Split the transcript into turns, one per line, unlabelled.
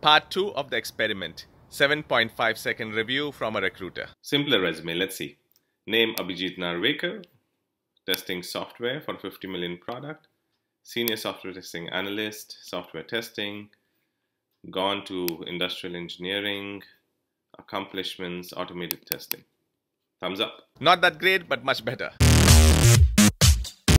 Part 2 of the experiment 7.5 second review from a recruiter.
Simpler resume, let's see. Name Abhijit Narvekar, testing software for 50 million product, senior software testing analyst, software testing, gone to industrial engineering, accomplishments, automated testing. Thumbs up.
Not that great, but much better.